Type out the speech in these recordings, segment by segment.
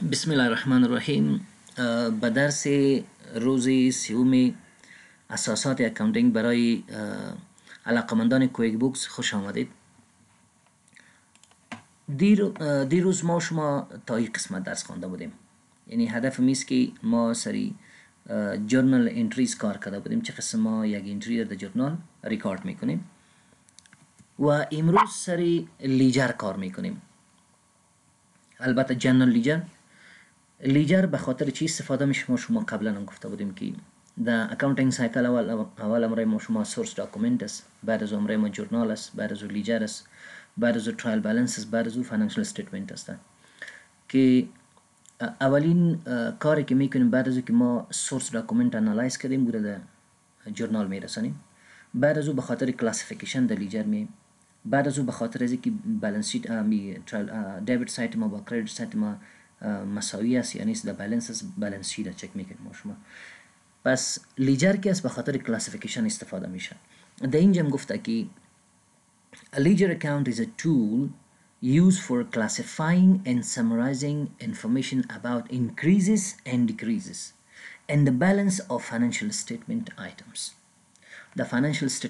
بسم الله الرحمن الرحیم. به درس روز سیوم اساسات accounting برای علاقمندان QuickBooks خوش آمدید. دیر دیروز ما شما تا این قسمت درس خوانده بودیم. یعنی هدفم ایست که ما سری journal entries کار کرده بودیم. چه قسم ما یک entry در journal record می‌کنیم. و امروز سری ledger کار می‌کنیم. البته general ledger ledger به خاطر چی استفاده میشه؟ ما شما قبلا هم گفته بودیم که در accounting cycle اول اول امره ما شما source document است بعد از امره ما journal است بعد از ledger است بعد از trial balance است بعد از financial statement است. که اولین کاری که میکنیم بعد از که ما source document analyze کردیم بوده در journal میرسانیم. بعد از او به خاطر classification در ledger می بعد از او به خاطر از که balance sheet می debit side ما با credit side ما مساوی است یعنی در بالانس است balanceیه check می‌کنیم شما پس ledger کیس به خاطر classification استفاده میشه. در اینجه‌ام گفته که ledger account یک ابزار استفاده می‌کنه برای classification و جمع کردن اطلاعات درباره افزایش و کاهش و بالانس امور مالی. این امور مالی که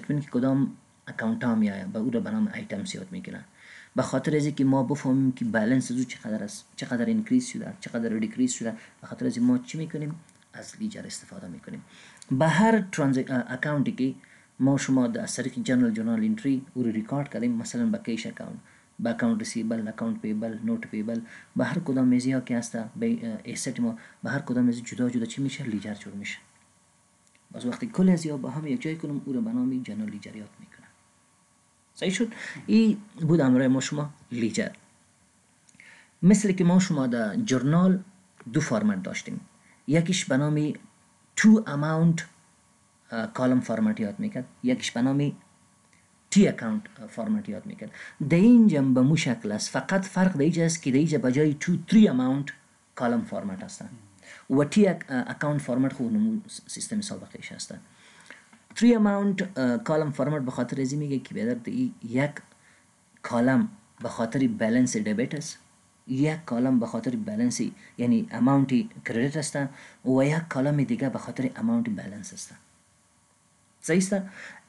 در account جمع میشه این امور مالی که در account جمع میشه این امور مالی که در اکانت جمع به خاطر از که ما بفهمیم که بالانس از چقدر است چقدر increase شده چقدر decrease شده به خاطر از ما چی می‌کنیم؟ از ledger استفاده می‌کنیم. به هر account ی که ما شما از طریق general journal entry او ریکارد کردیم مثلا به cash account به account receivable account payable note payable به هر کدام میزی ها که هست به ایست ما به هر کدام میزی جدا جدا چی میشه؟ ledger جور میشه. باز وقتی کل از یا با هم یک جای کنم او رو به جنرال لیجر یاد می‌کنم صحیح شد این بود امرای ما شما لیجر مثل که ما شما در جورنال دو فرمت داشتیم یکیش به نام تو اماونت کالم فرمت یاد میکرد یکیش به نام تی اکاونت فرمت یاد میکرد در اینجا به مو شکل است فقط فرق در اینجا است که در اینجا بجای تو تری اماونت column format هستن و T account format خود نمو سیستم سابقیش هستن three amount column format به خاطر ازی میگه که بیادر یک column به خاطر balance debit است. یک column به خاطر بالانس یعنی amount ی credit است. و یک column دیگه به خاطر amount balance است. صحیح است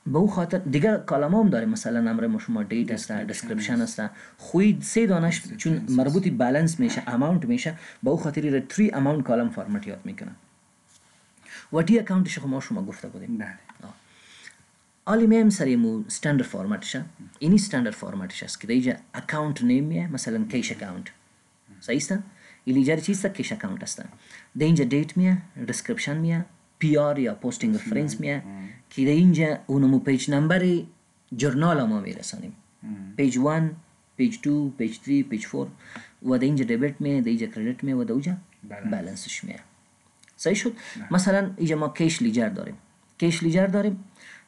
به او خاطر دیگر column هم داره مثلا امر ما شما date است description است. خوی سه دانش چون مربوطی بالانس میشه اماونت میشه. به او خاطر تری اماونت کالم فرمت یاد میکنن وتی اکانتش خب ما شما گفته بودیم بله آلی میم سریمو استاندارد فرماتش اینی استاندارد فرماتش است که دیجا اکانت نیم مثلا کیش اکانت صحیح است ಇಲ್ಲಿ ಜಾರಿ ಚೀಸ್ ಕಿಶ್ account ಅಸ್ತ ದೈಂಜ date ಮಿಯ description ಮಿಯ P R ಯಾ posting friends ಮಿಯ ಕಿ ದೈಂಜ ಉನಮು ಪೇಜ್ ನಂಬರ್ ಜರ್ನಾಲ್ ಅಮ ವೀರಸ ನಿಮ್ page one page two page three page four ವ ದೈಂಜ ಡೆಬಿಟ್ ಮೇ ದೈಂಜ ಕ್ರೆಡಿಟ್ ಮೇ ವ ದೌಜ ಬ್ಯಾಲೆನ್ಸ್ ಮಿಯ صحیح شد؟ مثلا اینجا ما کیش لیجر داریم. کیش لیجر داریم.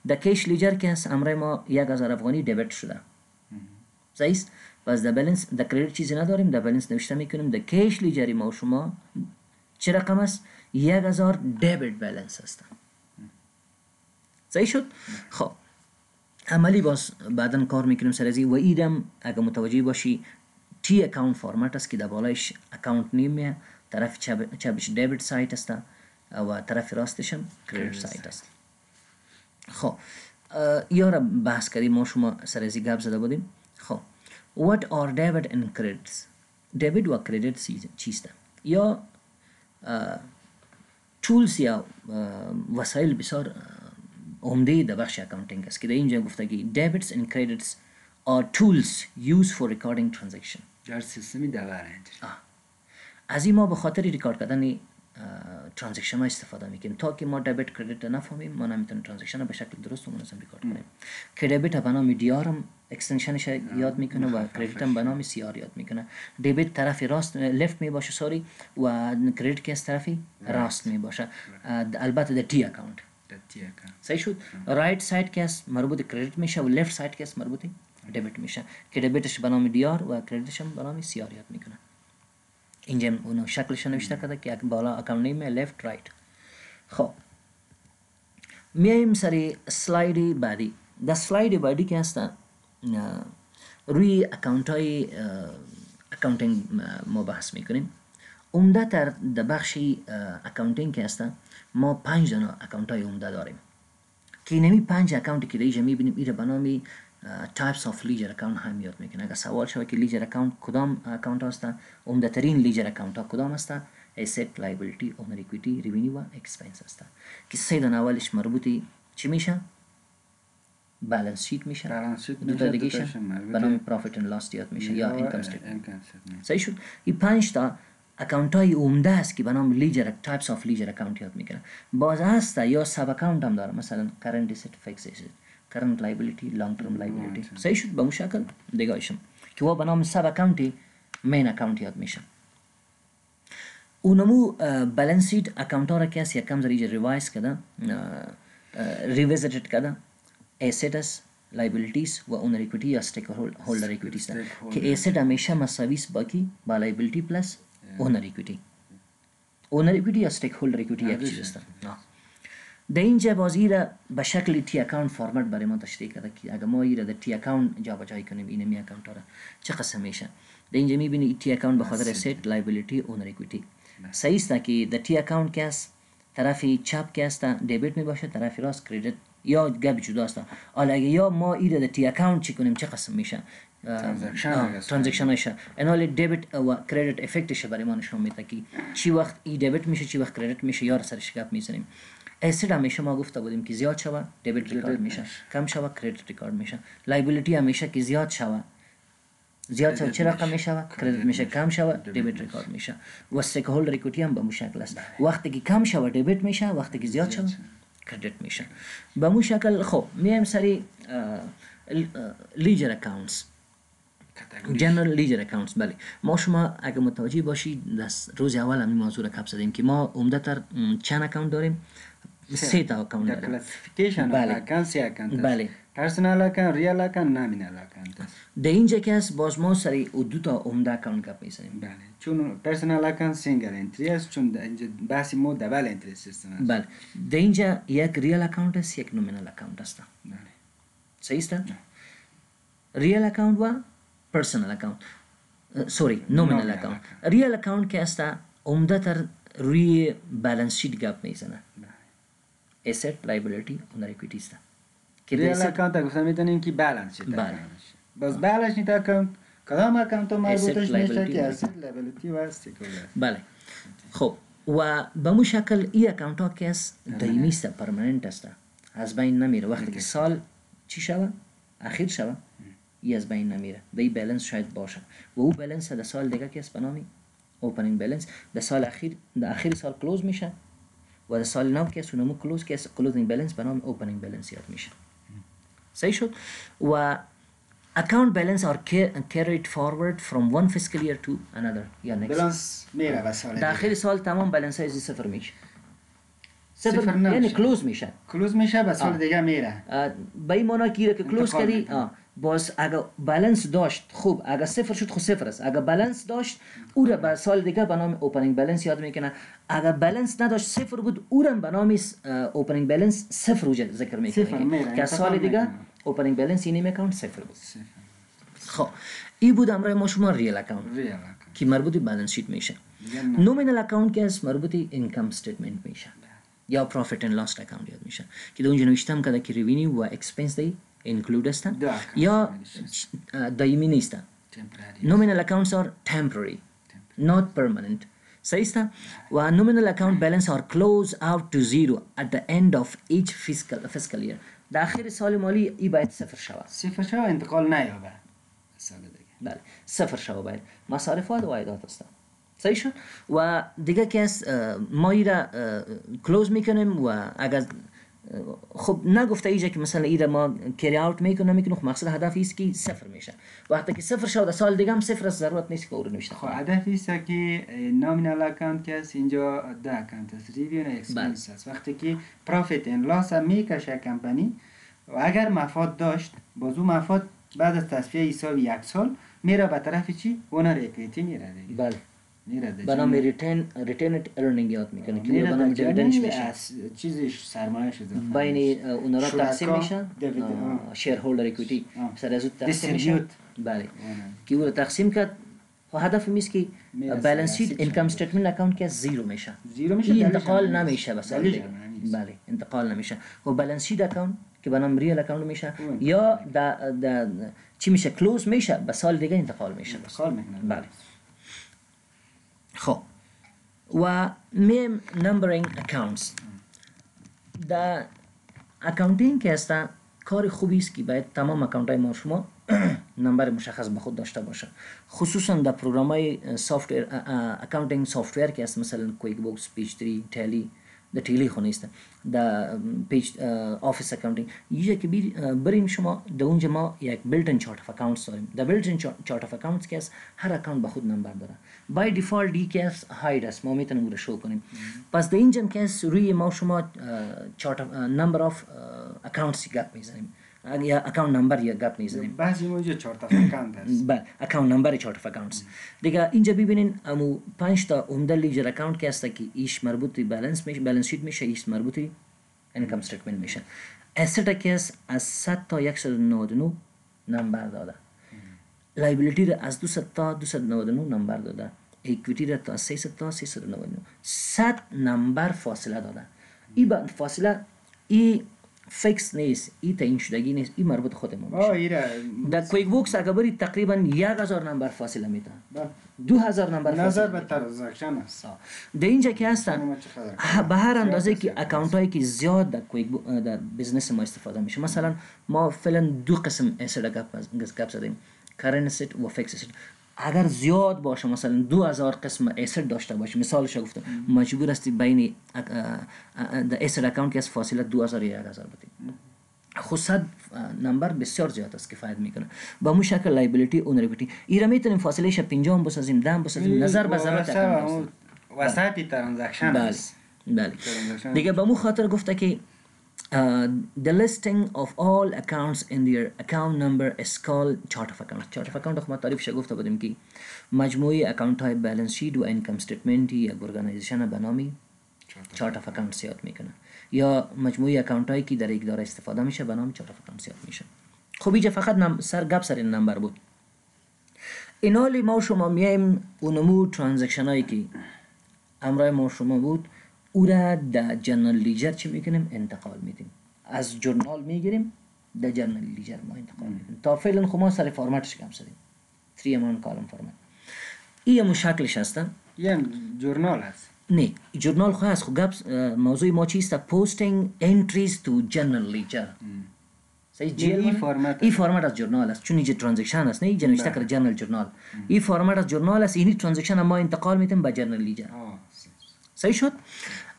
در کیش لیجر که هست امره ما یک هزار افغانی دبیت شده. صحیح پس در بالانس در کردیت چیزی نداریم در بالانس نوشته می‌کنیم در کیش لیجری ما و شما چه رقم است؟ یک هزار debit balance هستن صحیح شد؟ خب. عملی باز بعدا کار می‌کنیم سر ازی و ایدم اگه متوجه باشی T account format است که در بالایش account name میه. طرف چپ چپش دبیت سایت است و طرف راستش هم کردیت سایت است خب یا بحث کردیم ما شما سر ازی گپ زده بودیم خب what are debit and credits debit و credit چیست یا تولز یا وسایل بسیار عمده در بخش اکاونتینگ است که در اینجا گفتگی debits and credits are tools used for recording transaction در سیستمی دوره از این ما به خاطر ریکارد کردن ترانزکشن ها استفاده میکنیم تا که ما دبیت کردیت نفهمیم ما نمیتونیم ترانزکشن به شکل درست و منظم ریکارد کنیم که دبیت به نام دی آر هم اکستنشنش یاد میکنه و کردیت هم به نام سی آر یاد میکنه دبیت طرف راست لفت می باشه سوری و کردیت که از طرفی راست می باشه البته در تی اکاونت صحیح شد رایت ساید که است مربوط کردیت میشه و لفت ساید که است مربوط دبیت میشه که دبیتش به نام دی آر و کردیتش هم به نام سی آر یاد میکنه اینجا اونو شکلش نوشته کرده که بالا account name left right خب میایم سری slide بعدی در slide بعدی که هستن روی account های accounting ما بحث میکنیم عمده تر در بخش accounting که هستن ما پنج دانه account های عمده داریم که اینمی پنج account که دیجا میبینیم ایره به نام types of ledger account هم یاد میکنه اگر سوال شود که ledger account کدام account هستن عمده ترین ledger account ها کدام هستن asset liability owner equity revenue و expense هستن که سه دانه اولش مربوطی چی میشن balance sheet میشه balance sheet دو تا میشه، دیگه. به نام profit and loss یاد میشه یا income statement. صحیح شد این پنج تا account های عمده است که به نام ledger types of ledger account یاد میکنه باز هست یا sub account هم داره مثلا current asset fix asset current liability long-term liability. صحیح شد به اون شکل دیگه ایشم که و به نام sub account ی main account یاد میشه اونمو balance sheet account ها را کسی یکم ذریعه revise کده revisited کده assets liabilities و owner equity یا stakeholder equities ده که asset همیشه مساویس باکی با liability plus owner equity owner equity یا stakeholder equity یک چیز است در اینجا باز ایره به شکل T account format برای ما تشریح کرده که اگر ما ایره در T account جابجایی کنیم این می account را چه قسم میشه؟ در اینجا می‌بینی T account به خاطر asset liability owner equity. صحیح است که در T account که است طرف چپ که است debit می باشه طرف راست credit یا گپ جدا است. حالا اگه یا ما ایره در T account چی کنیم چه قسم میشه. transaction میشه analyze debit و credit effect ش برای ما نشون میده که چی وقت ای debit میشه چی وقت credit میشه یا سرش گپ می‌زنیم. asset همیشه ما گفته بودیم که زیاد شوه debit record میشه. کم شوه credit record میشه. liability همیشه که زیاد شوه. زیاد شوه چه رقم میشه. credit میشه. کم شوه debit record میشه. و stakeholder equity هم به مو شکل است. وقتی که کم شوه debit میشه وقتی که زیاد شوه credit میشه. به مو شکل خب میایم سری ledger accounts. general ledger accounts بله. ما شما اگه متوجه باشید روز اول همین موضوع را گپ زدیم که ما عمده تر چند account داریم. سه تا account The داریم classification of بله. accounts سه account است. بله. Personal account, real account, nominal account است. در اینجا که هست باز ما سری او دو تا عمده account گپ میزنیم بله چون personal account single entry است چون در اینجا بحث ما double entry سیستم است. بله در اینجا یک real account است یک nominal account است بله. صحیح است real account و personal account sorry nominal Nominal account real account که است عمده تر روی بالانس شیت گپ میزنه بله. Asset liability اونر equity است که ریال در asset- account گفتم میتونیم که بالانس شیت بله. account. باز بالانس شیت account کدام account رو مربوطش Asset میشه که asset liability و بله خب و به مو شکل ای اکاونت ها که است دایمی است پرمننت است از بین نمیره وقتی که سال چی شوه اخیر شوه ای از بین نمیره این بالانس شاید باشه و او بالانس در سال دیگه که است به نامی opening balance در سال اخیر در اخیر سال close میشه و سال نو که است اونمو close که closing balance به نام opening balance یاد میشه. صحیح شد؟ و account balance are ca- carried forward from one fiscal year to another یا next. balance میره و سال آخر سال تمام بالانس های صفر میشه. صفر. یعنی close میشه. close میشه و سال. دیگه میره. به این مانا که close کردی؟ باز اگر بالانس داشت خوب. اگر صفر شد خود صفر است. اگر بالانس داشت او را به سال دیگه به نام opening balance یاد میکنه. اگر بالانس نداشت صفر بود او را به نام opening balance صفر وجه ذکر میکنه. که سال دیگه. opening balance این account صفر بود. خب. این بود امرای ما شما real account. که مربوط balance sheet میشه. nominal account که است مربوط income statement میشه. یا profit and loss account یاد میشه. که اونجا نوشتم که که revenue و expense دی include هستن یا دائمی نیستن nominal accounts are temporary not permanent. است و nominal account balance are close out to zero at the end of each fiscal fiscal year. در آخر سال مالی ای باید صفر شود صفر شو انتقال نیابه سال دیگه بله صفر شو باید مصارفات و عایدات هستن صحیح شد و دیگه که ما را close می‌کنیم و اگر خب نگفته ایجا که مثلا ای را ما carry out می‌کنه می‌کنه. خب مقصد هدف ایست که صفر میشه. وقتی که صفر شد سال دیگه هم صفر است ضرورت نیست که او رو نوشته. خب هدف ایست که nominal account که است اینجا دو account است. revenue expense است. وقتی که profit and loss هم می‌کشه کمپانی و اگر مفاد داشت باز اون مفاد بعد از تصفیه حساب یک سال میره به طرف چی؟ اونر اکویتی میره بله. در به ریتین ریتینت ارنینگ یاد می‌کنه که میره به نام در جمع دیویدندش میشه چیزش سرمایهش اضافه بین. اونها را تقسیم میشن. شیر هولدر اکویتی. سر از تقسیم میشه. بله. که او را تقسیم کرد خب هدف میست که بالانس شیت اینکم شده. استیتمنت اکانت که زیرو میشه زیرو میشه انتقال نمیشه نیست. بله انتقال نمیشه خب بالانس شیت اکانت که به نام real account میشه اون یا چی میشه close میشه به سال دیگه انتقال میشه بله خب. و میم numbering accounts در accounting که هستن کار خوبی است که باید تمام account های ما شما نمبر مشخص به خود داشته باشه. خصوصا در پروگرام های software accounting software که هست مثلا QuickBooks Peachtree Tally در تیلی خو نیست در پیج آفیس اکاونتینگ یه که بریم شما در اونجا ما یک بیلتن چارت اف اکاونتس داریم در بیلتن چارت اف اکاونتس که هر اکاونت به خود نمبر داره بای دیفالت دی که هاید است ما میتونیم رو شو کنیم پس در اینجا که روی ما شما چارت نمبر آف اکاونتس گپ میزنیم या account number या गप नहीं बाजी मुझे छोटा mm, देखा इन जब अमु पाँच ता उमदा लीजर अकाउंट क्या था कि ईश मरबूत बैलेंस में बैलेंस शीट में शे ईश मरबूत इनकम स्टेटमेंट एसेट केस अस सात तो एक सौ नौ दिनों नंबर दादा लाइबिलिटी रे अस दूसरा तो दूसरा नौ दिनों नंबर दादा इक्विटी रे तो सही सत्ता सही सत्ता नौ सात नंबर फासला दादा ये फासला ये فیکس نیست ای تعیین شدگی نیست ای مربوط به خود ما میشه در QuickBooks اگر بری تقریبا یک هزار نمبر فاصله میده. بله. دو هزار نمبر نظر فاصله به transaction است در اینجا که هستن به هر اندازه که account هایی که زیاد در QuickBoo- در business ما استفاده میشه. مثلا ما فعلا دو قسم asset گپ گپ زدیم. current asset و asset اگر زیاد باشه مثلا دو هزار قسم asset داشته باشه مثالش گفتم. مجبور هستی بین asset account که از فاصله دو هزار یا یک هزار بدیم خود صد نمبر بسیار زیاد است کفایت می‌کنه. با مو شکل liability owner equity ایرا می‌تونیم فاصله ش 50 بسازیم 10 بسازیم نظر به account اون وسط transaction بله است. بله. Transaction. دیگه به مو خاطر گفته که uh, the listing of all accounts in their account number is called chart of account. Chart of account ما تعریفش گفته بودیم که مجموعه account های balance sheet و income statement یک organization به نامی chart of account یاد می‌کنه یا مجموعه account هایی که در یک اداره استفاده میشه به نام chart of account یاد میشه. خب اینجا فقط نم... سر گپ سر این نمبر بود. این حالی ما شما میایم اونمو transaction هایی که امرای ما شما بود. او را در general ledger چی می‌کنیم؟ انتقال میدیم. از journal می‌گیریم در general ledger ما انتقال میدیم تا فعلا خب ما سر فرمتش گپ زدیم 3 امان column فرمت این همون شکلش هستن؟ یه journal است نه journal خو هست. خو گپ موضوع ما چیست؟ posting entries to general ledger صحیح این- جی این فرمت این فرمت از journal است. چون اینجا transaction است نه اینجا نوشته بله. کرده general journal. این فرمت از journal است. اینی transaction ما انتقال میتیم به general ledger صحیح شد؟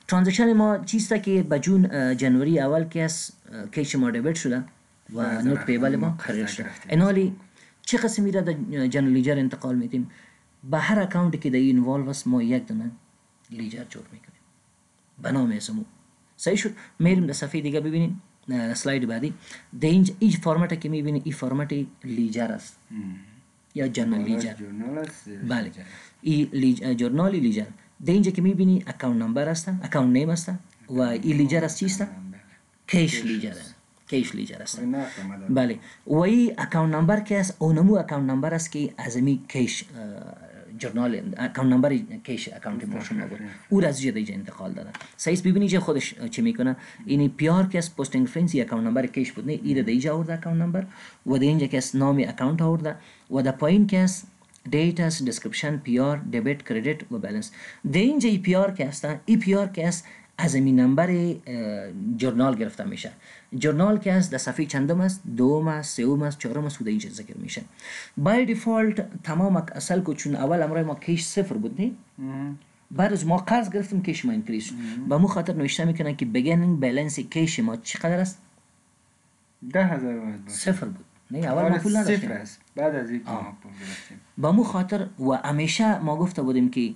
transaction ما چیست که به جون جنوری اول که اه، cash ما debit شده و note از payable ما خرید شده. گرفتیم. این حالی چه قسمی را در general ledger انتقال میتیم به هر account که در این involve است ما یک دونه ledger جور میکنیم. به نام اسمو. صحیح شد؟ میریم در صفحه دیگه ببینیم. سلاید بعدی. در اینج این فرمت که میبینید این فرمت ledger است. یا general ledger. journal بله. ای ledg... journal ی ledger در اینجا که میبینی account number هستن account name هستن و این ledger از چیست cash ledger cash ledger هستن آمده بله و این account number که است اونمو account number است که از می cash اه، journal account number cash account ما شما بود او را از اینجا انتقال دادن سایس ببینید چه خودش چی میکنه این PR که است posting reference ی account number cash بود نه ایره دیگه آورده account number و در اینجا که است نام account آورده و در پایین که است است description آر debit credit و بالانس در اینجا ای PR که هستن ای PR که است از این نمبر journal گرفته میشه journal که است در صفحه چندم است دوم است سوم است چهارم است اینجا ذکر میشه by default تمام اصل کو چون اول امرای ما cash صفر بود نه بعد از ما قرض گرفتیم cash ما increase شد به مو خاطر نوشته می‌کنن که beginning balance cash ما چقدر است ده هزار صفر بود نه اول حالا پول صفر نداشتیم است. بعد از. ما پول گرفتیم با مو خاطر و همیشه ما گفته بودیم که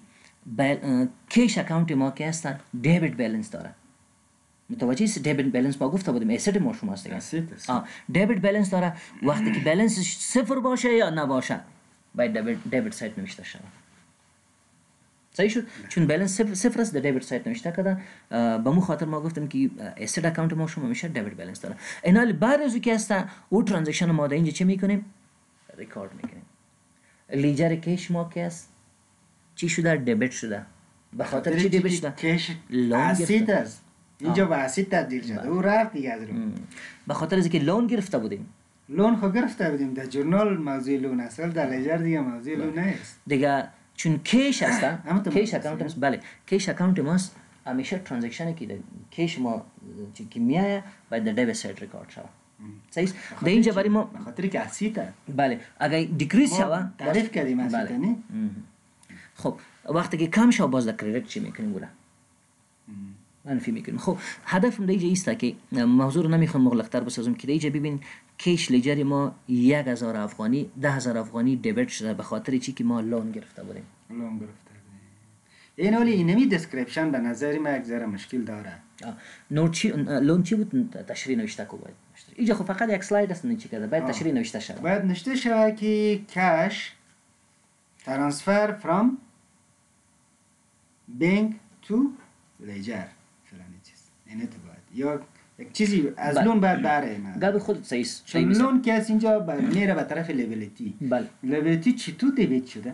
cash account ما که هستن debit balance داره. متوجه است debit balance ما گفته بودیم asset ما شما است. است. debit balance داره. وقتی که بالانسش صفر باشه یا نباشه باید debit side نوشته شود صحیح شد؟ چون بالانس صفر, است در debit side نوشته. کده به مو خاطر ما گفتیم که asset account ما شما میشه debit balance داره. این حال بعد از که هست او transaction ما در اینجا چه می‌کنیم؟ ریکارد می‌کنیم. ledger cash ما که است چی شده؟ debit شده. به خاطر چی debit شده؟ cash asset. است. اینجا به asset تبدیل شده. او رفت دیگه از رو. به خاطر از اینکه loan گرفته بودیم. loan خو گرفته بودیم. در journal موضوع loan ولی در ledger دیگه موضوع loan نیست. دیگه چون cash هست اما کیش ماست، اکاونت نه؟ است بله. cash account ماست همیشه transaction که cash ما که میایه باید در debit side record شود. صحیح؟ در اینجا؟ برای ما خاطر که asset است بله. اگر decrease شود تعریف کردیم بله. نه. خب وقتی که کم شود باز در credit چی میکنیم بوده منفی میکنیم. خب هدفم در اینجا ایسته که موضوع رو نمیخوام مغلقتر بسازم که در اینجا ببین cash ledger ما یک هزار افغانی ده هزار افغانی debit شده به خاطر چی که ما loan گرفته بودیم. loan گرفته بودیم. این ولی اینمی description به نظر ما یک ذره مشکل داره. نوت چی لون چی بود؟ تشریح نوشته کو باید. اینجا خب فقط یک سلاید است نه چی کرده باید. تشریح نوشته شود. باید نشته شود که کش ترانسفر فرام بینک تو لیجر فلانی چیز. اینه تو باید. یا یک چیزی از بله. لون باید بره گاب خود صحیح است. چون است. لون که از اینجا میره به طرف لیبلیتی بله. لیبلیتی چطور دیبیت شده؟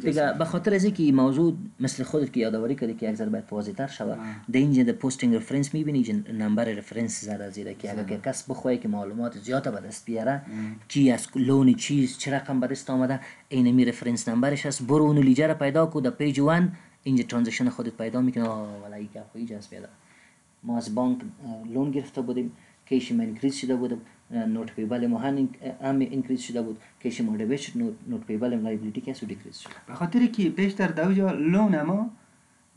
دیگه به خاطر از اینکه این موضوع مثل خودت که یادآوری کردی که یک ذره باید واضح تر شود. در اینجا در posting reference می‌بینی نمبر reference زده زیره که اگر کس بخواه که معلومات زیاده به دست بیاره چی از loan چیز چه رقم به دست آمده اینمی reference number ش هست. برو اونو ledger پیدا کو در page one اینجا transaction خودت پیدا می‌کنه ولی اینجا هست پیدا ما از بانک loan گرفته بودیم cash ما increase شده بود note payable ما هم inc- هم increase شده بود. cash ما debit شد note- payable liability که سو decrease شد به خاطر که پیشتر دوجا loan ما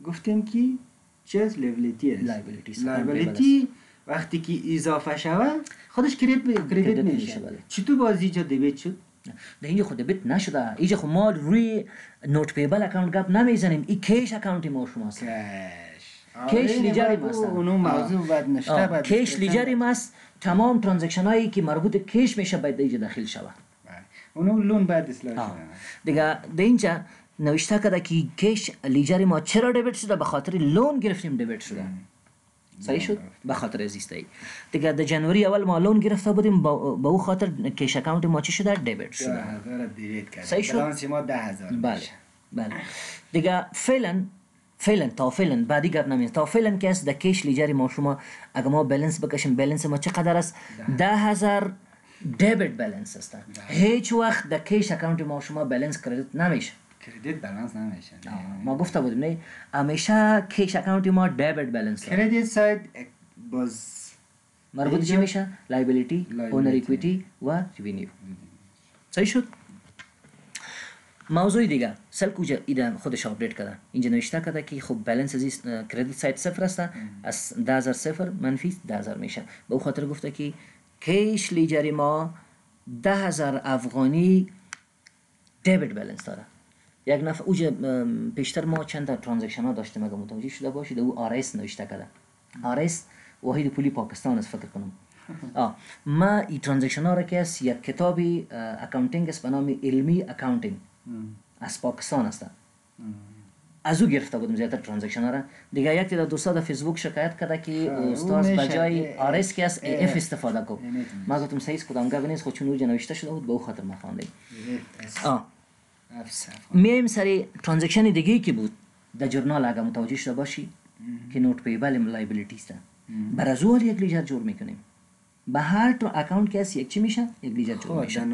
گفتیم که چیز liability است؟ liability وقتی که اضافه شود خودش credit credit میشه، بله. چطور باز اینجا debit شد؟ در اینجا خود debit نشده. اینجا خود ما روی note payable account گپ نمی‌زنیم. این cash account ما شماست. cash cash باید ماست. اونو موضوع باید نشته. باید cash باید- ماست. تمام transaction هایی که مربوط cash میشه باید اینجا داخل شود. بله. اونو loan باید اصلاح. شده. دیگه در اینجا نوشته کرده که کیش لیجری ما چرا دبیت شده؟ به خاطر لون گرفتیم دبیت شده. صحیح شد؟ به خاطر ای دیگه در جنوری اول ما لون گرفته بودیم. با او خاطر کیش اکاونت ما چی شده؟ دبیت ده شده هزار دیوید کرد صحیح شد؟ ما ده هزار بله. میشه. بله. دیگه فعلا فعلا تا فعلا بعدی گپ نمیاد تا فعلا که است در کیش لیجری ما شما. اگر ما بالانس بکشیم بالانس ما چقدر است؟ ده هزار debit balance است. هیچ وقت در cash account ما شما balance credit نمیشه. credit balance نمیشه. ما گفته بودیم نه؟ همیشه cash account ما debit داره. credit side باز مربوط چی میشه؟ liability. owner equity و revenue صحیح شد موضوع دیگه. سیل کجا ایده خودش update کرده. اینجا نوشته کرده که خب بالانس از credit side صفر است. از ده هزار صفر منفی ده هزار میشه. به او خاطر گفته که cash ledger ی ما ده هزار افغانی debit balance داره. یک نفر اوجا ام، پیشتر ما چند تا transaction ها داشتیم اگه متوجه شده باشید. او Rs نوشته کرده. Rs واحد پولی پاکستان است فکر کنم. آه. ما این transaction ها را که یک کتابی accounting است به نام علمی accounting از پاکستان است از او گرفته بودم زیادتر transaction را. دیگه یک تعداد دوستا در فیسبوک شکایت کرده که او استاد میشه. بجای اه، Rs که است اه، AF استفاده کو ما گفتم صحیح است کدام گپ نیست خود چون اوجا نوشته شده بود به او خاطر ما خواندیم میایم سری transaction دیگه ای که بود. در journal اگر متوجه شده باشی که note payable liability است بر از اول یک ledger جور میکنیم به هر تو account که هست یک چی میشه یک ledger جور خب ledger.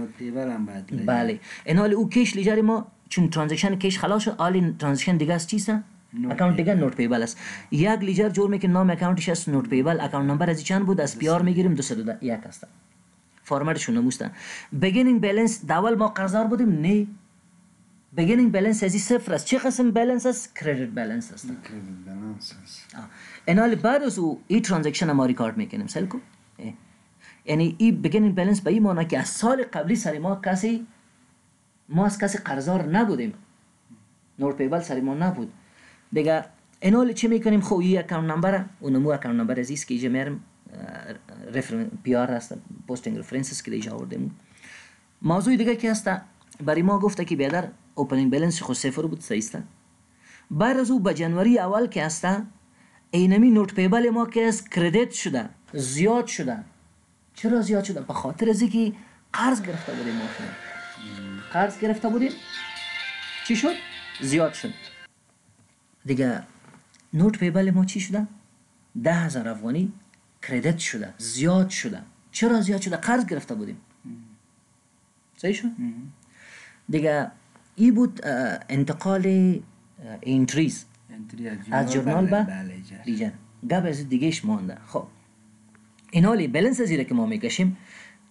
بله. این حال او cash ledger ما چون transaction cash خلاص شد حالی transaction دیگه است چیست؟ note account دیگه note payable است. یک ledger جور می‌کنیم نام account ش است note payable account number از چند بود؟ از PR می‌گیریم 201 است فرمتشون نموستن. beginning balance داول ما قرضدار بودیم؟ نه. beginning balance ازی صفر است. چه قسم بالانس است؟ credit balance است. credit balance است. حال بعد از او این transaction ما ریکارد می‌کنیم. سیل کو. اه. یعنی این beginning balance به این معنی که از سال قبلی سر ما کسی ما از کسی قرضدار نبودیم. note payable سر ما نبود. دیگه این حال چی می‌کنیم؟ خب این account number اونمو account number ازیست که اینجا میارم reference PR هست. posting references که اینجا آوردیم. موضوع دیگه که هست برای ما گفته که بیادر opening balance خود صفر بود سیسته بعد از او به جنوری اول که هسته اینمی note payable ما که است credit شده زیاد شده. چرا زیاد شده به خاطر از اینکه قرض گرفته بودیم ما شما قرض گرفته بودیم. چی شد؟ زیاد شد. دیگه نوت پیبل ما چی شده؟ ده هزار افغانی کردیت شده. زیاد شده. چرا زیاد شده؟ قرض گرفته بودیم. صحیح شد؟ دیگه ای بود انتقال انتری از جورنال به به لیجر. لیجن گپ از دیگهش مانده خب. این حالی بلنس زیره که ما می‌کشیم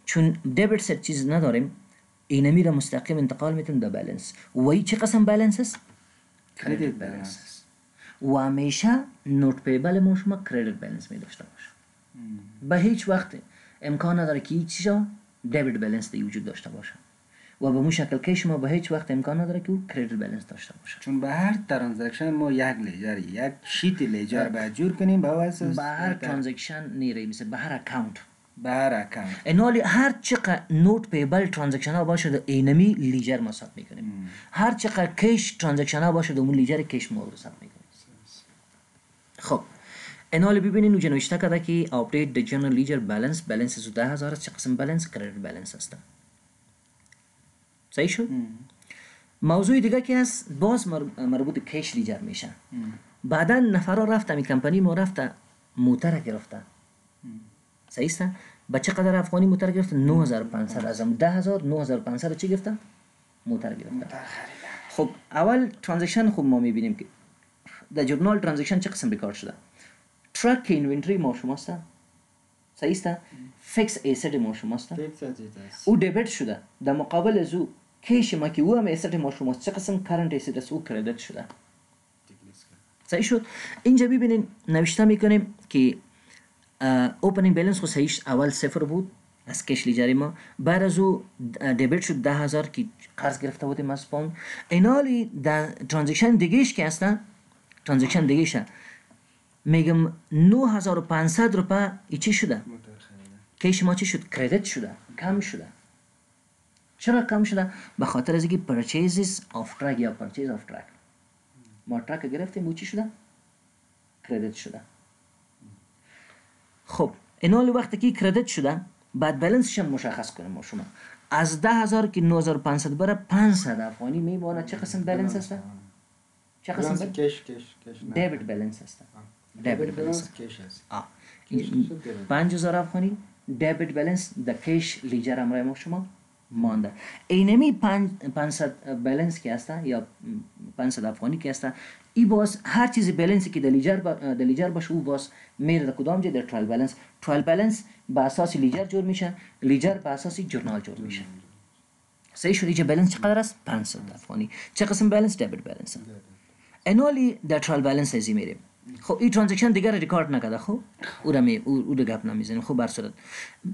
چون debit سر چیز نداریم اینمی را مستقیم انتقال می‌تونیم به بلنس. و ای چه قسم بلنس است؟ credit balance. است و همیشه note payable ما شما credit balance می داشته باشه. به هیچ وقت امکان نداره که هیچ جا debit balance دی وجود داشته باشه. و به مو شکل که شما به هیچ وقت امکان نداره که او credit balance داشته باشه. چون به هر transaction ما یک ledger یک sheet ledger باید جور کنیم به اساس به هر transaction نیره مثل به هر account به هر account هر چقدر note payable transaction ها باشه اینمی ledger ما ثبت می‌کنیم. هر چقدر cash transaction ها باشه اون ledger cash ما رو ثبت می‌کنیم. خب. انال ببینین نوشته کرده که update the general ledger balance balance سو ده هزار است چه قسم balance credit balance صحیح شد؟ موضوع دیگه که هست باز مر- مربوط به cash ledger میشه. بعدا نفرا رفته می کمپانی ما رفته موتر گرفته. صحیح است با چقدر افغانی موتر گرفته؟ 9500 از هم 10000 9500 چی گرفته موتر گرفته خب اول transaction خوب ما می‌بینیم که در journal transaction چه قسم ریکارد شده؟ truck inventory ما شماست. صحیح است fixed asset ما شماست. او debit شده. در مقابل از ما شماست چه قسم current asset است او credit شده صحیح شد اینجا ببینین نوشته میکنیم که opening balance خو صحیح اول صفر بود از cash ledger ی ما بعد از او debit شد ده هزار که قرض گرفته بودیم از پوند اینالی در transaction دیگهش که هستن transaction دیگهش میگم 9500 روپه چی شده cash ما چی شد credit شده کم شده چرا کم شده؟ به خاطر از اینکه purchases of truck یا purchase of truck ما ترک گرفتیم او چی شده؟ کردیت شده. خب این حال وقتی که کردیت شده بعد بالانسش هم مشخص کنیم ما شما. از ده هزار که 9500 بره 500 افغانی میمونه چه قسم بالانس هست؟ چه قسم بالانس کش کش کش. دیبت بالانس هست. دیبت بالانس کش. پنج هزار افغانی دیبت بالانس در کش لیجر امرای ما شما مانده. اینمی پنج 500 بالانس که هسته یا 500 افغانی که هسته ای باز هر چیز بالانسی که در ledger با در ledger باشه او باز میره در کدام جای در trial balance trial balance به اساس ledger جور میشه ledger به اساس journal جور میشه. صحیح شد اینجا بالانس چقدر است؟ 500 افغانی. چه قسم balance debit balance انولی در trial balance ازی میریم. خب این transaction دیگر ریکارد نکرده خب؟ او را می او, او گپ نمی‌زنیم. خب بر صورت.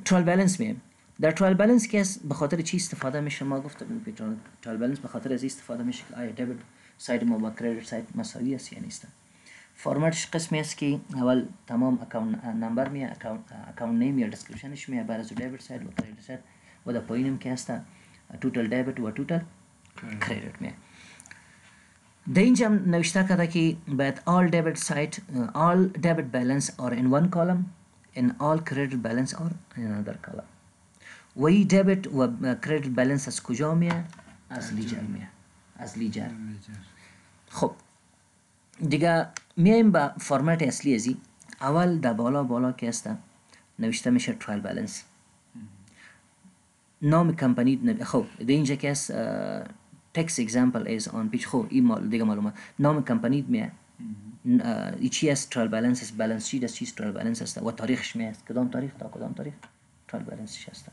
trial balance میم در trial balance که است به خاطر چی استفاده میشه؟ ما گفتم که trial balance به خاطر از استفاده میشه که آیا debit side ما با credit side مساوی است یا نیست. فرمتش قسمی است که اول تمام account number میه account name یا description ش میه بعد از debit side و credit side و در پایینم که است total debit و total credit میه. در اینجا هم نوشته کرده که باید all debit side uh, all debit balance are in one column and all credit balance are in another column و این و credit balance از کجا میه؟ از لیجر میه. از لیجر. خب. دیگه میایم به فرمت اصلی ازی. اول در بالا بالا که هست نوشته میشه ترایل بالانس نام کمپانی نو- خب در اینجا که هست؟ تکس اگزامپل از آن پیچ خب این مال دیگه معلومه. نام کمپانی میه. ای چی است trial balance است balance sheet است چیست trial balance است و تاریخش می است کدام تاریخ تا کدام تاریخ؟ trial balance ش است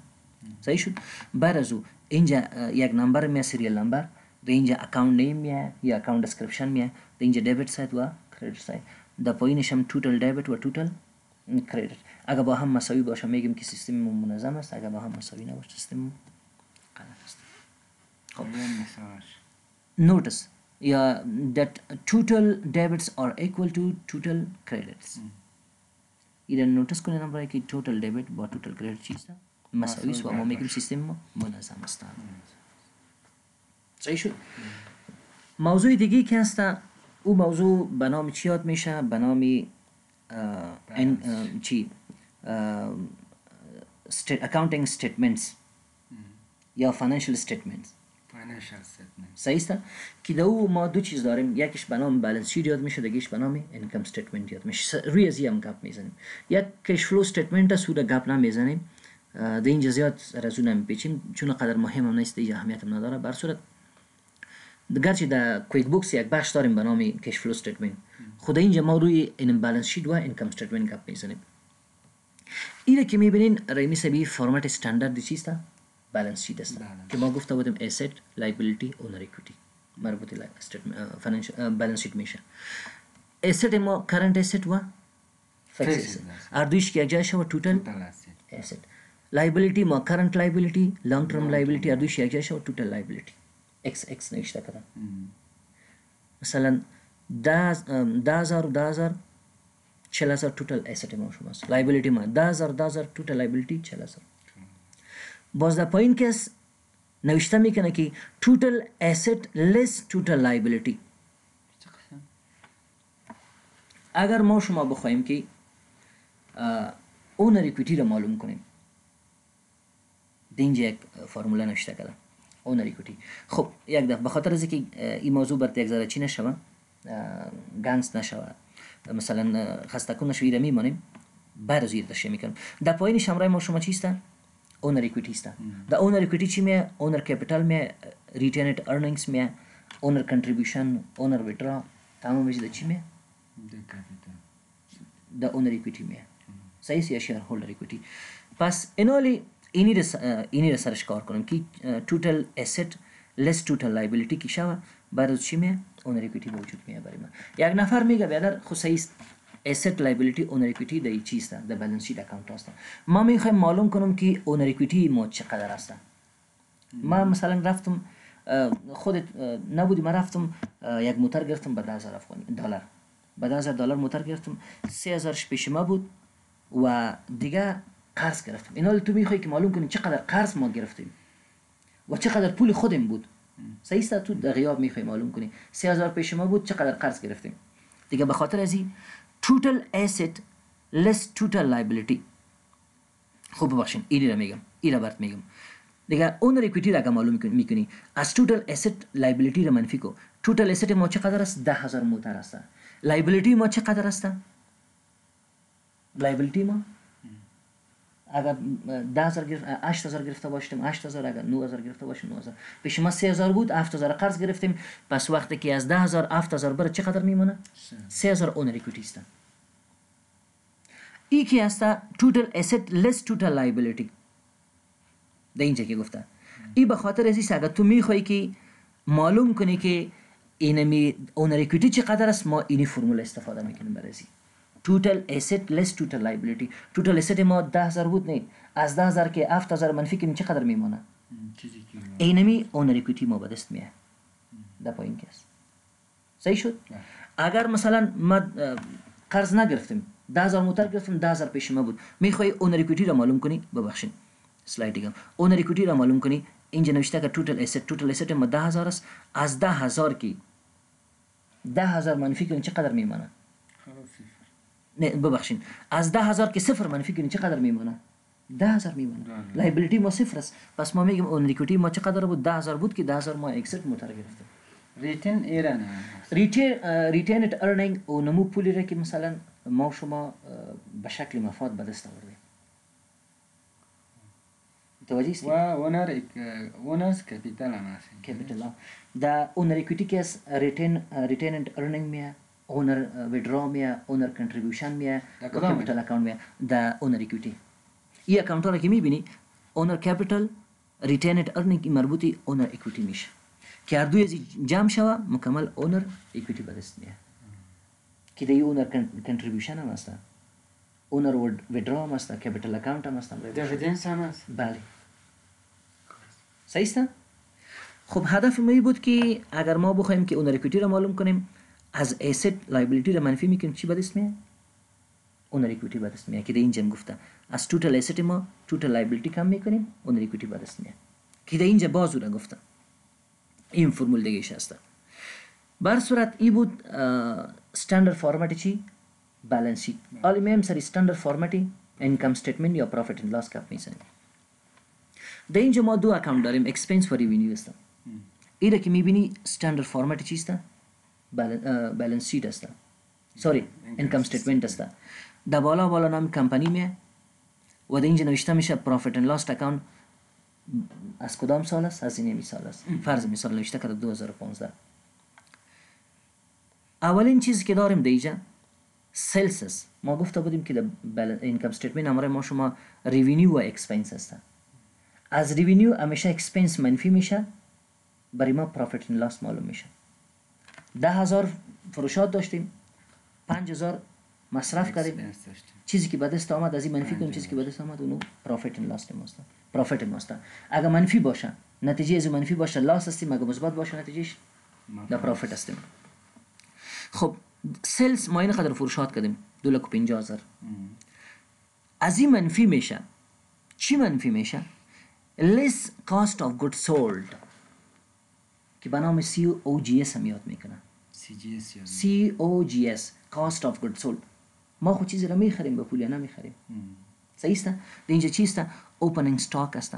صحیح شد بعد از او اینجا اه، یک نمبر می سریال نمبر در اینجا اکاونت نیم می یا اکاونت دسکریپشن می در اینجا دبیت ساید و کردیت ساید در پایینش هم توتال دبیت و توتال کردیت اگر با هم مساوی باشه میگیم که سیستم منظم است اگر با هم مساوی نباشه سیستم غلط است خب notice yeah, that total debits are equal to total credits इधर नोटिस کنید نمبر که total debit با total credit چیز است مساوی است و ما میگیم سیستم ما منظم است. صحیح شد. موضوع دیگه که هست او موضوع به نام چی یاد میشه؟ به نام چی؟ اکاونتینگ statements. یا financial statement صحیح است؟ که در او ما دو چیز داریم. یکیش به نام balance sheet یاد میشه دیگهش به نام income statement یاد میشه. روی از هم گپ می‌زنیم. یک cash flow statement را گپ نمی‌زنیم. در اینجا زیاد از اون نمیپیچیم چون قدر مهم هم نیست دیگه اهمیت هم نداره. بر صورت گرچه در کویک بوکس یک بخش داریم به نام cash flow statement خود اینجا ما روی این balance sheet و income statement گپ میزنیم. اینه که میبینین رایمی سبی فرمت استاندارد چیست؟ بالانس شیت است. که ما گفته بودیم asset liability owner equity. مربوط بالانس شیت میشه. Asset ما current asset و asset. asset. اردویش که یک جای شو total total asset. asset liability ما current liability long term liability هر دوی شیکجا شو total liability. X x نوشته کړه مثلا دا دا هزار دا هزار چل هزار ټوټل اسټ مو شو بس لایبلیټي ما دا هزار دا هزار ټوټل لایبلیټي چل هزار بس دا پوینټ کیس نوښته مې کنه کې ټوټل اسټ لیس ټوټل لایبلیټي اگر ما شما بخوایم که اونر اکویتی را معلوم کنیم در اینجا یک فرموله نوشته کردم اونر اکویتی خب یک دفعه به خاطر از اه، این موضوع برات یک ذره چی نشوه گنس نشوه. مثلا اه، خستکون نشوه ایره میمانیم بعد از ایر داشته میکنم. در پایین همرای ما شما چیست owner equity است. در owner equity چی میه؟ owner capital میه retained earnings میه owner contribution owner withdraw تمام چیز چی capital. the owner equity میه. صحیح یا shareholder equity پس اینالی اینی رس اینی را سرش کار کنم که توتال asset less total liability کی شوه بعد از چی میه اونر equity به وجود میه برای من یک نفر میگه بیادر خو است asset liability owner equity در چیست در بالانس شیت اکانت هست ما میخوایم معلوم کنم که اونر equity ما چقدر است ما مثلا رفتم خودت نبودی من رفتم یک موتر گرفتم به ده هزار افغانی دلار به ده هزار دلار موتر گرفتم سه هزارش پیش ما بود و دیگه قرض گرفتم. اینا تو میخوای که معلوم کنی چقدر قرض ما گرفتیم. و چقدر پول خودم بود. است تو در غیاب میخوای معلوم کنی. سه هزار پیش ما بود چقدر قرض گرفتیم. دیگه به خاطر از این total asset less total liability. خب ببخشین اینی را میگم این را برات میگم. دیگه اونر اکویتی را اگه معلوم میکنی- از توتال اسید لایبیلیتی را منفی کو total asset ما چقدر است؟ ده هزار موتر است. liability ما چقدر است؟ liability ما اگر ده هزار گرفت هشت هزار گرفته باشیم هشت هزار اگر نو هزار گرفته باشیم نو هزار. پیش ما سه هزار بود هفت هزار قرض گرفتیم. پس وقتی که از ده هزار هفت هزار بره چقدر میمونه؟ سه. هزار owner equity است. ای کی هست total asset less total liability در اینجا که گفته. ای به خاطر ازیست اگر تو می‌خوای که معلوم کنی که اینمی owner equity چقدر است ما اینی فرمول استفاده می‌کنیم برای total asset less total liability total asset ما ده هزار بود نه از ده هزار که هفت هزار منفی کنیم چقدر میمونه؟ اینمی owner equity ما به دست میه. در پایین است صحیح شد. اگر مثلا ما قرض نگرفتیم ده هزار موتر گرفتم ده هزار پیش ما بود. میخوای owner equity را معلوم کنی؟ ببخشید. slide دیگه. owner equity را معلوم کنی؟ اینجا نوشته که total asset total asset ما ده هزار است. از ده هزار کی؟ ده هزار منفی کنی چقدر صفر. نه ببخشید از ده هزار که صفر منفی کنی چقدر میمانه ده هزار هزار. liability ما صفر است. پس ما میگیم owner equity ما چقدر بود؟ ده هزار بود که ده هزار ما asset موتر گرفتیم. retain earn retained earning او نمو پولی را که مثلا ما شما به شکل مفاد به دست آوردیم. متوجه است owner owner's capital هم هست. capital دا owner equity که است retain retained earning میه owner withdraw میه owner و کدام capital account میه دا owner equity این account را که میبینی owner capital retained earning مربوطی owner equity میشه که هر دوی جمع شوه مکمل owner equity به دست میه که دی owner contribution هم هست owner withdraw هم هست capital account هم هست dividends هم هست بله صحیح است خب هدف ما بود که اگر ما بخوایم که owner equity را معلوم کنیم از اسید لایبیلیتی را منفی میکنیم چی به دست میاد اونر اکویتی به دست میاد که در اینجا هم گفته از توتال اسید ما توتال لایبیلیتی کم میکنیم اونر اکویتی به دست میاد که در اینجا باز او را گفتم این فرمول دیگه هست بر صورت ای بود استاندارد فرمت چی بالانس شیت حالا میم سر استاندارد فرمتی انکم استیتمنت یا پروفیت اند لاس کپ میزنیم در اینجا ما دو اکاونت داریم اکسپنس و ریوینیو است ایره که میبینی استاندارد فرمت چیسته بالانس شیت است سوری اینکم استیتمنت است در بالا بالا نام کمپانی میه و در اینجا نوشته میشه profit and loss account از کدام سال است از این سال است فرض مثال نوشته کرده 2015 اولین چیزی که داریم دیجا sales است ما گفته بودیم که در income statement همراه ما شما revenue و expense هستن از revenue همیشه expense منفی میشه برای ما profit and loss معلوم میشه ده هزار فروشات داشتیم پنج هزار مصرف کردیم. چیزی که به دست آمد از این منفی کنیم چیزی که به دست آمد اونو profit and loss ماست profit ماست اگر منفی باشه نتیجه از منفی باشه loss هستیم اگر مثبت باشه نتیجهش در profit هستیم. خب sales ما این قدر فروشات کردیم دو لک و پنجاه هزار. از این منفی میشه چی منفی میشه؟ less cost of goods sold. که به نام COGS هم یاد می‌کنن. COGS cost of goods sold. ما خود چیزی را می‌خریم به پول یا نمی‌خریم. صحیح است؟ اینجا چیست؟ opening stock است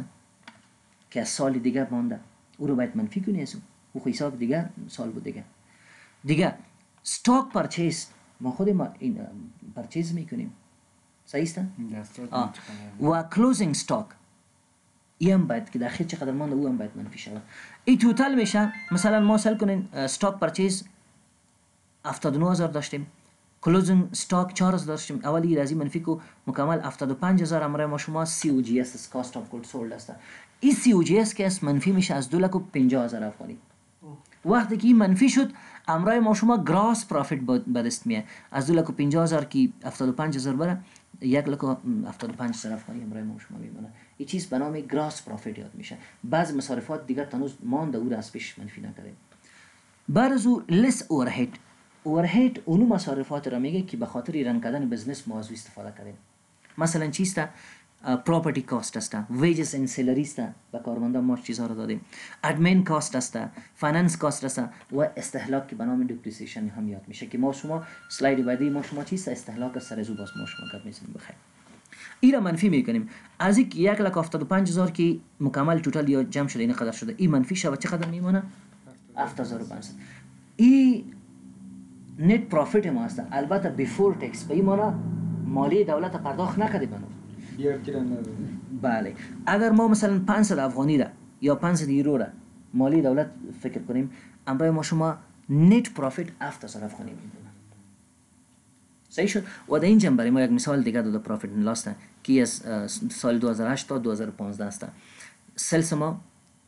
که از سال دیگه مانده. او رو باید منفی کنی از او خو حساب دیگه سال بود دیگه دیگه stock purchase ما خود ما این purchase می‌کنیم. صحیح است؟ و closing stock ای هم باید که داخل چقدر مانده او هم باید منفی شود این total میشه مثلا ما سل کنین stock purchase 79000 داشتیم. closing stock 4000 داشتیم. اولی رازی منفی کو مکمل 75000 امره ما شما COGS cost of good sold است این COGS که است منفی میشه از 2 لک و 50000 افغانی وقتی که این منفی شد امرای ما شما gross profit به دست میه از 2 لک و 50000 که 75000 بره یک لک و 75000 افغانی امرای ما شما میمونه این چیز به نام gross profit یاد میشه. بعض مصارفات دیگر تا هنوز مانده او را از پیش منفی نکردیم بعد از او less overhead overhead اونو مصارفات را میگه که به خاطر run کردن business ما از استفاده کردیم. مثلا چیست؟ property cost است wages and salary است به کارمندان ما چیزها را دادیم admin cost است finance cost است و استهلاک که به نام هم یاد میشه که ما شما سلاید بعدی ما شما چیست استهلاک سر زو باز ما شما گپ می‌زنیم بخیر این را منفی می‌کنیم از یک یک لک هفتاد و پنج هزار که مکمل توتال یا جمع شده این قدر شده این منفی شود چقدر میمونه هفت هزار این نت پروفیت ما است البته بیفور تکس به این مالی دولت پرداخت نکرده بنو بله. اگر ما مثلا 500 افغانی را یا 500 یورو را مالی دولت فکر کنیم امرای ما شما net profit 7000 افغانی می‌مونه صحیح شد؟ و در این جنبه ما یک مثال دیگه داده profit loss که از سال 2008 تا 2015 است. sales ما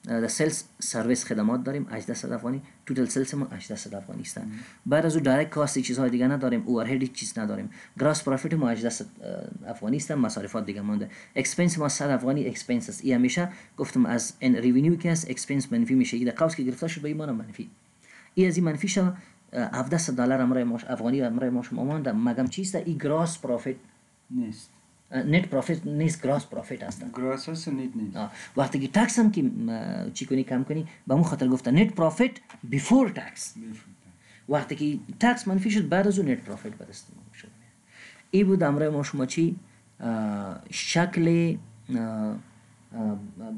در sales service خدمات داریم 1800 افغانی. total sales ما 1800 افغانی است بعد از او direct cost چیزهای دیگه نداریم overhead چیز نداریم. gross profit ما 1800 افغانی است مصارفات دیگه مونده expense ما 100 افغانی expense است این همیشه گفتم از ان revenue که است expense منفی میشه. این قوس که گرفته شد به معنای منفی. این از این منفی شد 1700 دلار امرای ما افغانی امرای ما شما مونده مگم چیست؟ این gross profit نیست. Net profit knees gross profit asta. Gross است net نیست. وقتا که tax هم که چی کنی کم کنی به مو خاطر گفته net profit before tax. وقتی که tax منفی شد بعد از اون net profit بر استعمال شد ای بود امر ما شما چی شکل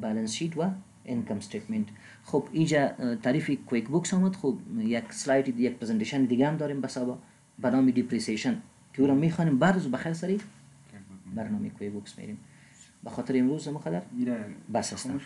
balance sheet و income statement خب اینجا تعریف QuickBooks آمد خب یک slide یک presentation دیگه هم داریم بسابا به نام depreciation که او را میخوانیم بعد از بخیر سری برنامه QuickBooks میریم. به خاطر امروز مقدر میره بس هستم.